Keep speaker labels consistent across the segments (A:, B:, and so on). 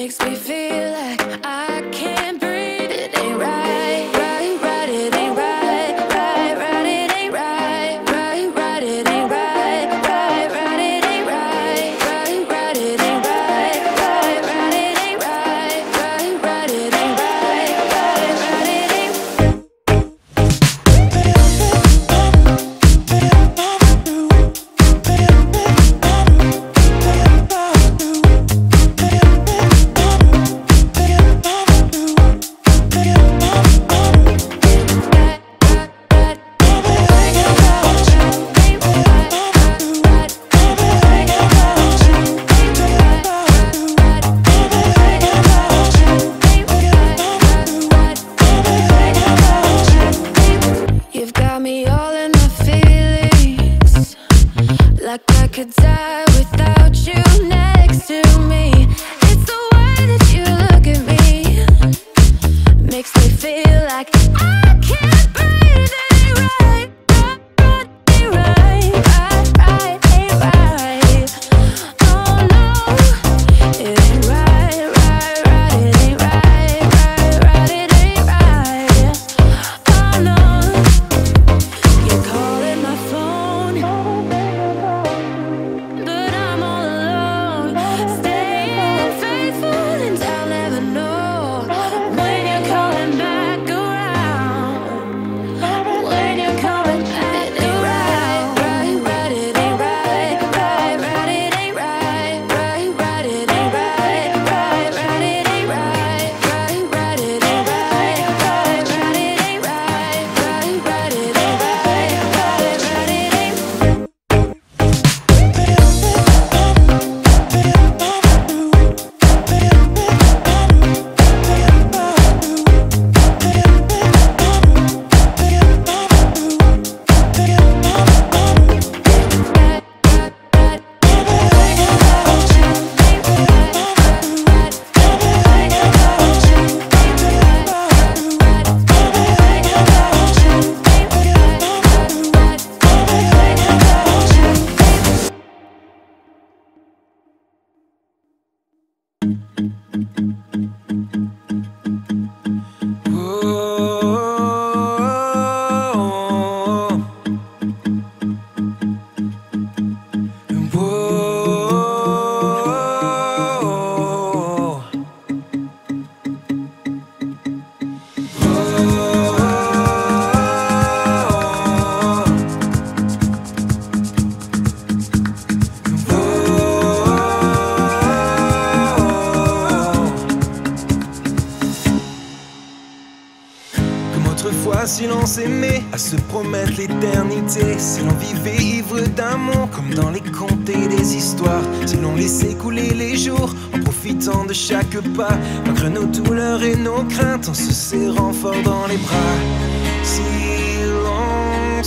A: makes me feel like could
B: die autrefois, si l'on s'aimait, à se promettre l'éternité, si l'on vivait ivre d'amour, comme dans les contes et les histoires, si l'on laissait couler les jours, en profitant de chaque pas, malgré nos douleurs et nos craintes, en se serrant fort dans les bras, si l'on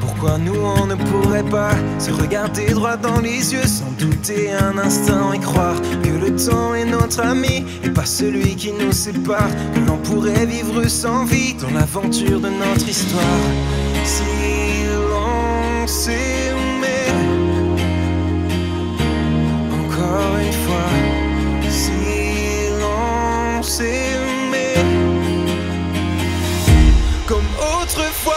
B: pourquoi nous on ne pourrait pas se regarder droit dans les yeux sans douter un instant et croire que le temps est notre ami et pas celui qui nous sépare, que l'on pourrait vivre sans vie dans l'aventure de notre histoire. Si l'on s'aimait encore une fois, si l'on s'aimait comme autrefois.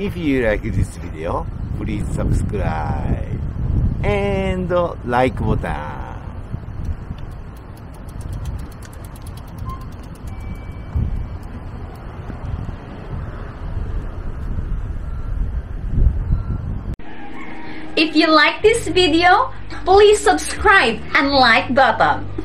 C: If you like this video, please subscribe and like button.
D: If you like this video, please subscribe and like button.